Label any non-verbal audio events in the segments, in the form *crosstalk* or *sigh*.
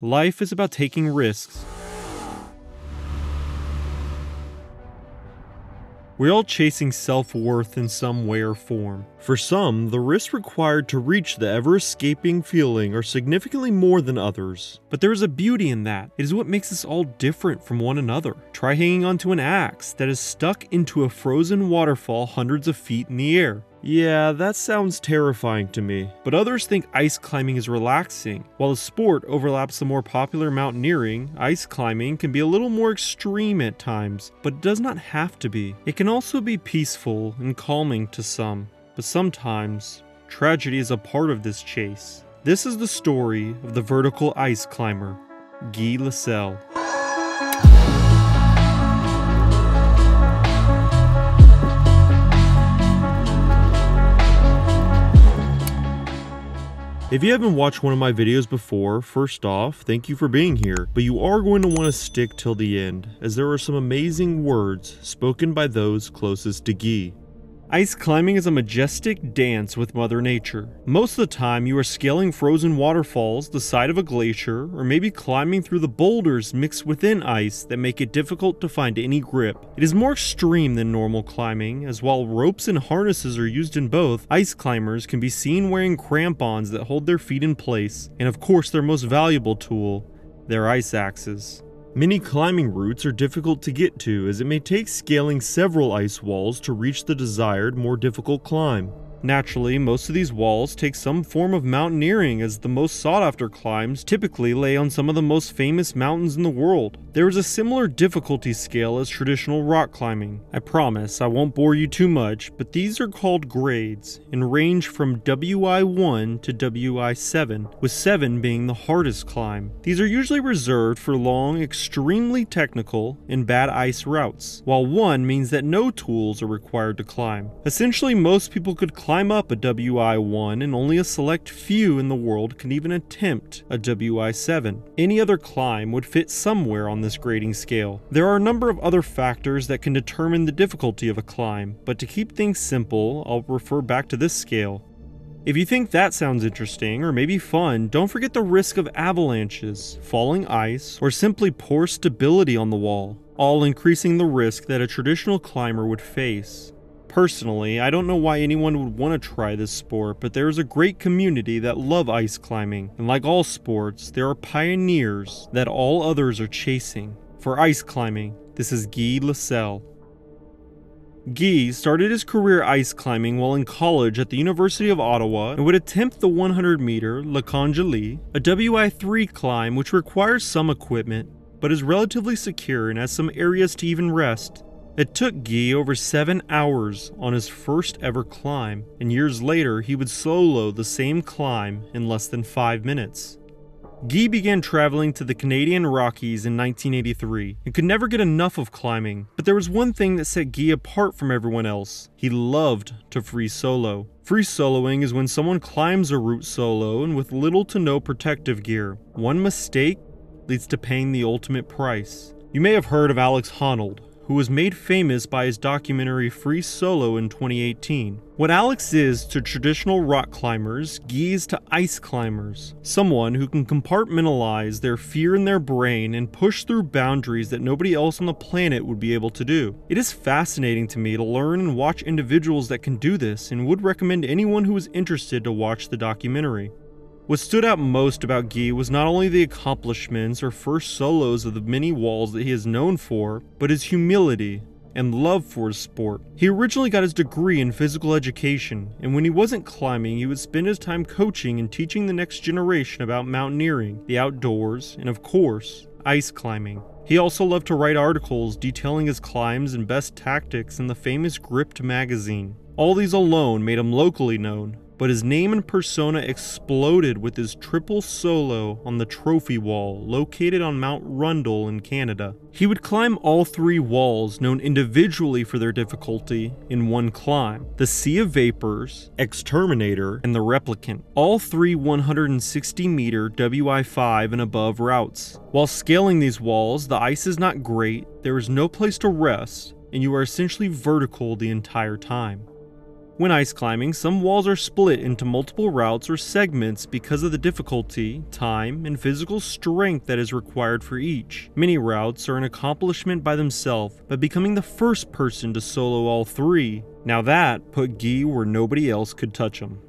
Life is about taking risks. We're all chasing self worth in some way or form. For some, the risks required to reach the ever escaping feeling are significantly more than others. But there is a beauty in that. It is what makes us all different from one another. Try hanging onto an axe that is stuck into a frozen waterfall hundreds of feet in the air. Yeah, that sounds terrifying to me, but others think ice climbing is relaxing. While the sport overlaps the more popular mountaineering, ice climbing can be a little more extreme at times, but it does not have to be. It can also be peaceful and calming to some, but sometimes tragedy is a part of this chase. This is the story of the vertical ice climber, Guy Lacelle. If you haven't watched one of my videos before, first off, thank you for being here, but you are going to want to stick till the end, as there are some amazing words spoken by those closest to Guy. Ice climbing is a majestic dance with Mother Nature. Most of the time, you are scaling frozen waterfalls, the side of a glacier, or maybe climbing through the boulders mixed within ice that make it difficult to find any grip. It is more extreme than normal climbing, as while ropes and harnesses are used in both, ice climbers can be seen wearing crampons that hold their feet in place, and of course, their most valuable tool, their ice axes. Many climbing routes are difficult to get to as it may take scaling several ice walls to reach the desired, more difficult climb. Naturally, most of these walls take some form of mountaineering as the most sought after climbs typically lay on some of the most famous mountains in the world. There is a similar difficulty scale as traditional rock climbing. I promise I won't bore you too much, but these are called grades and range from WI1 to WI7, with 7 being the hardest climb. These are usually reserved for long, extremely technical, and bad ice routes, while 1 means that no tools are required to climb. Essentially, most people could climb up a WI1 and only a select few in the world can even attempt a WI7. Any other climb would fit somewhere on this grading scale. There are a number of other factors that can determine the difficulty of a climb, but to keep things simple, I'll refer back to this scale. If you think that sounds interesting or maybe fun, don't forget the risk of avalanches, falling ice, or simply poor stability on the wall, all increasing the risk that a traditional climber would face. Personally, I don't know why anyone would want to try this sport, but there is a great community that love ice climbing, and like all sports, there are pioneers that all others are chasing. For ice climbing, this is Guy Lacelle. Guy started his career ice climbing while in college at the University of Ottawa and would attempt the 100 meter Le Congelé, a WI3 climb which requires some equipment but is relatively secure and has some areas to even rest. It took Guy over seven hours on his first ever climb, and years later he would solo the same climb in less than five minutes. Guy began traveling to the Canadian Rockies in 1983 and could never get enough of climbing, but there was one thing that set Guy apart from everyone else. He loved to free solo. Free soloing is when someone climbs a route solo and with little to no protective gear. One mistake leads to paying the ultimate price. You may have heard of Alex Honnold, who was made famous by his documentary Free Solo in 2018. What Alex is to traditional rock climbers, Guy is to ice climbers. Someone who can compartmentalize their fear in their brain and push through boundaries that nobody else on the planet would be able to do. It is fascinating to me to learn and watch individuals that can do this and would recommend anyone who is interested to watch the documentary. What stood out most about Guy was not only the accomplishments or first solos of the many walls that he is known for, but his humility and love for his sport. He originally got his degree in physical education, and when he wasn't climbing, he would spend his time coaching and teaching the next generation about mountaineering, the outdoors, and of course, ice climbing. He also loved to write articles detailing his climbs and best tactics in the famous Gripped magazine. All these alone made him locally known, but his name and persona exploded with his triple solo on the trophy wall located on Mount Rundle in Canada. He would climb all three walls, known individually for their difficulty, in one climb the Sea of Vapors, Exterminator, and the Replicant, all three 160 meter WI5 and above routes. While scaling these walls, the ice is not great, there is no place to rest, and you are essentially vertical the entire time. When ice climbing, some walls are split into multiple routes or segments because of the difficulty, time, and physical strength that is required for each. Many routes are an accomplishment by themselves, but becoming the first person to solo all three, now that put Guy where nobody else could touch him.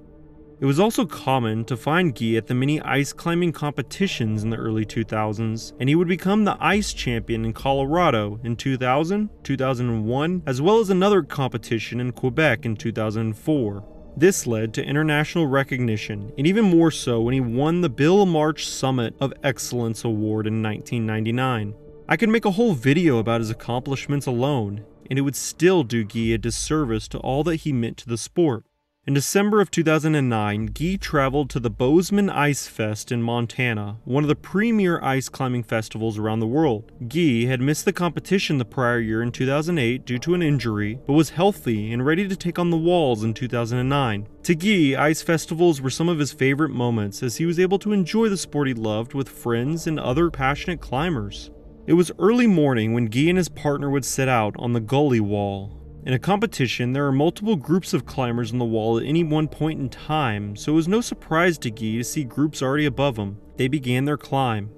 It was also common to find Guy at the many ice climbing competitions in the early 2000s, and he would become the ice champion in Colorado in 2000, 2001, as well as another competition in Quebec in 2004. This led to international recognition, and even more so when he won the Bill March Summit of Excellence Award in 1999. I could make a whole video about his accomplishments alone, and it would still do Guy a disservice to all that he meant to the sport. In December of 2009, Guy traveled to the Bozeman Ice Fest in Montana, one of the premier ice climbing festivals around the world. Guy had missed the competition the prior year in 2008 due to an injury, but was healthy and ready to take on the walls in 2009. To Guy, ice festivals were some of his favorite moments as he was able to enjoy the sport he loved with friends and other passionate climbers. It was early morning when Guy and his partner would set out on the gully wall, in a competition, there are multiple groups of climbers on the wall at any one point in time, so it was no surprise to Guy to see groups already above him. They began their climb.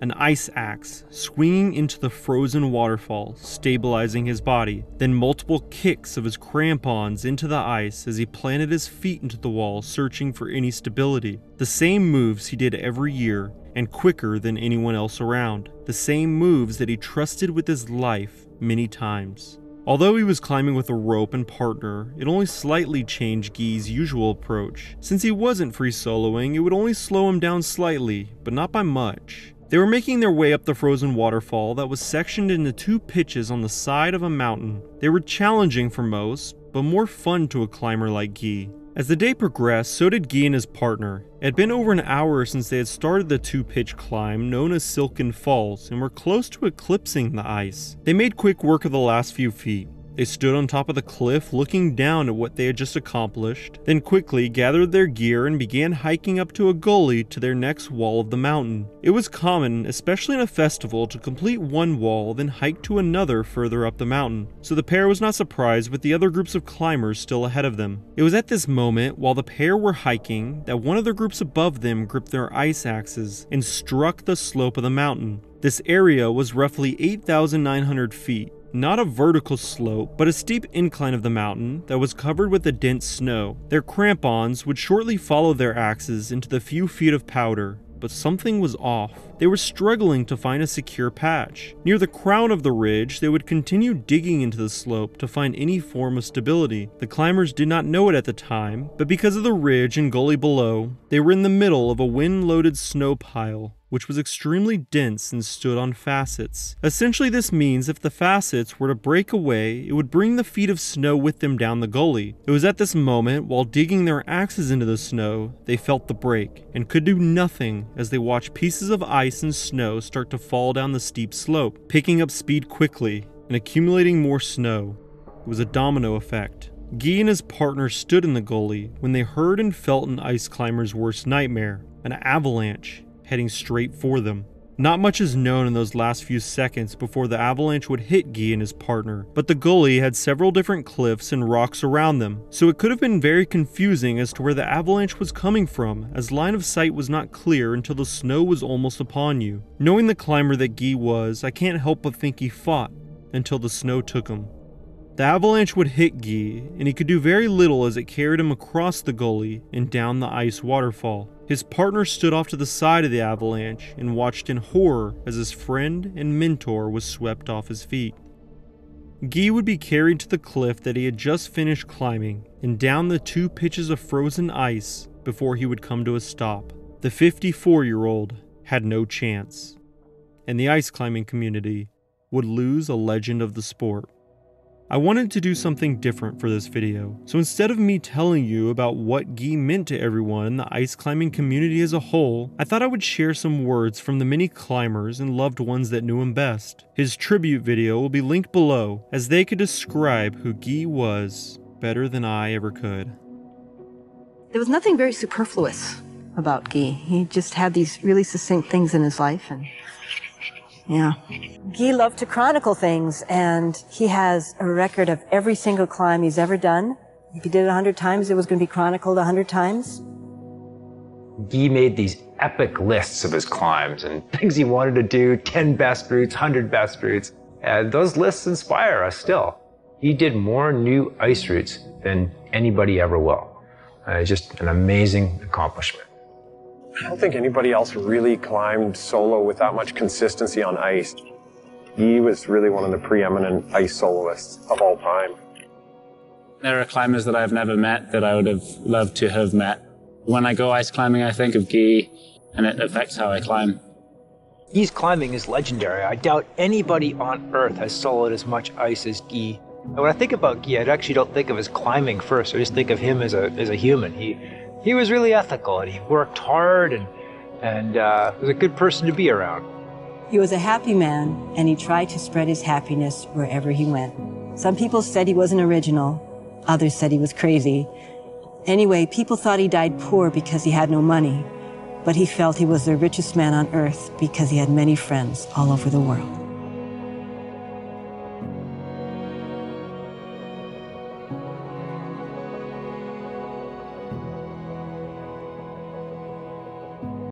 An ice axe swinging into the frozen waterfall, stabilizing his body, then multiple kicks of his crampons into the ice as he planted his feet into the wall, searching for any stability. The same moves he did every year, and quicker than anyone else around. The same moves that he trusted with his life many times. Although he was climbing with a rope and partner, it only slightly changed Guy's usual approach. Since he wasn't free soloing, it would only slow him down slightly, but not by much. They were making their way up the frozen waterfall that was sectioned into two pitches on the side of a mountain. They were challenging for most, but more fun to a climber like Guy. As the day progressed, so did Guy and his partner. It had been over an hour since they had started the two pitch climb known as Silken Falls and were close to eclipsing the ice. They made quick work of the last few feet. They stood on top of the cliff looking down at what they had just accomplished, then quickly gathered their gear and began hiking up to a gully to their next wall of the mountain. It was common, especially in a festival, to complete one wall then hike to another further up the mountain, so the pair was not surprised with the other groups of climbers still ahead of them. It was at this moment, while the pair were hiking, that one of the groups above them gripped their ice axes and struck the slope of the mountain. This area was roughly 8,900 feet, not a vertical slope, but a steep incline of the mountain that was covered with a dense snow. Their crampons would shortly follow their axes into the few feet of powder, but something was off. They were struggling to find a secure patch. Near the crown of the ridge, they would continue digging into the slope to find any form of stability. The climbers did not know it at the time, but because of the ridge and gully below, they were in the middle of a wind loaded snow pile which was extremely dense and stood on facets. Essentially, this means if the facets were to break away, it would bring the feet of snow with them down the gully. It was at this moment, while digging their axes into the snow, they felt the break, and could do nothing as they watched pieces of ice and snow start to fall down the steep slope, picking up speed quickly and accumulating more snow. It was a domino effect. Guy and his partner stood in the gully when they heard and felt an ice climber's worst nightmare an avalanche heading straight for them. Not much is known in those last few seconds before the avalanche would hit Guy and his partner, but the gully had several different cliffs and rocks around them, so it could have been very confusing as to where the avalanche was coming from, as line of sight was not clear until the snow was almost upon you. Knowing the climber that Guy was, I can't help but think he fought until the snow took him. The avalanche would hit Guy, and he could do very little as it carried him across the gully and down the ice waterfall. His partner stood off to the side of the avalanche and watched in horror as his friend and mentor was swept off his feet. Guy would be carried to the cliff that he had just finished climbing and down the two pitches of frozen ice before he would come to a stop. The 54 year old had no chance, and the ice climbing community would lose a legend of the sport. I wanted to do something different for this video, so instead of me telling you about what Guy meant to everyone in the ice climbing community as a whole, I thought I would share some words from the many climbers and loved ones that knew him best. His tribute video will be linked below, as they could describe who Guy was better than I ever could. There was nothing very superfluous about Guy. He just had these really succinct things in his life and yeah. Guy loved to chronicle things, and he has a record of every single climb he's ever done If he did it a hundred times, it was going to be chronicled a hundred times. Guy made these epic lists of his climbs and *laughs* things he wanted to do 10 best routes, 100 best routes. And those lists inspire us still. He did more new ice routes than anybody ever will. Uh, just an amazing accomplishment. I don't think anybody else really climbed solo with that much consistency on ice. He was really one of the preeminent ice soloists of all time. There are climbers that I've never met that I would have loved to have met. When I go ice climbing, I think of Guy, and it affects how I climb. Guy's climbing is legendary. I doubt anybody on earth has soloed as much ice as Guy. And when I think about Guy, I actually don't think of his climbing first. I just think of him as a as a human. He he was really ethical and he worked hard and and uh, was a good person to be around. He was a happy man, and he tried to spread his happiness wherever he went. Some people said he wasn't original. Others said he was crazy. Anyway, people thought he died poor because he had no money, but he felt he was the richest man on earth because he had many friends all over the world.